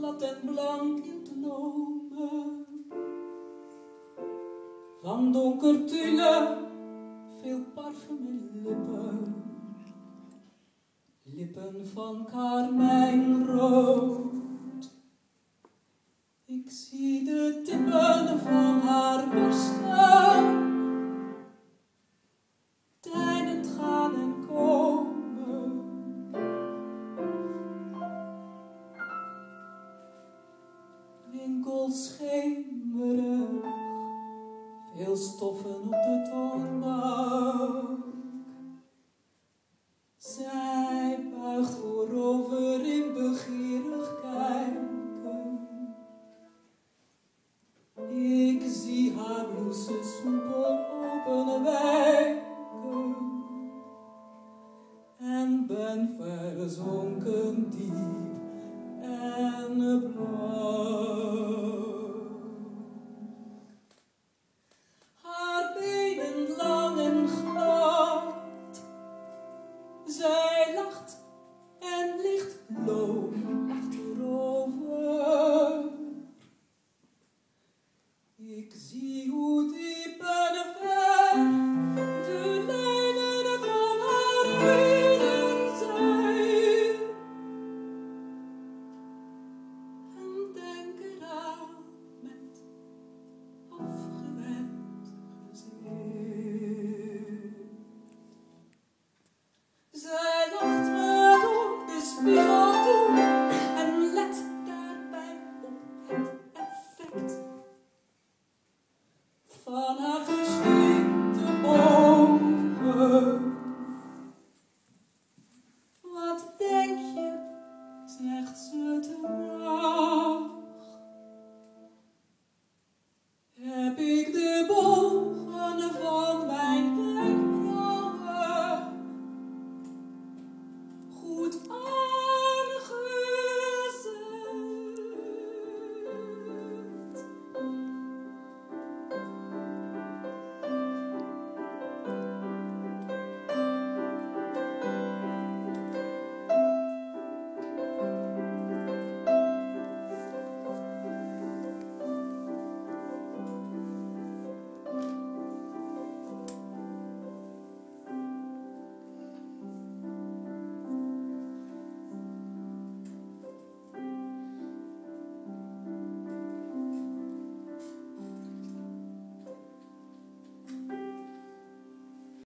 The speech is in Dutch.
rood en blank in dromen. Van donker tulle, veel parfum in lippen. Lippen van karmijnrood. Ik zie de tippen van haar borsten. Schemerig, veel stoffen op de toonbank. Zij buigt voorover in begeerig kijken. Ik zie haar blouse soepel openwijken en ben verzonken diep en blauw. for the